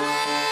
você.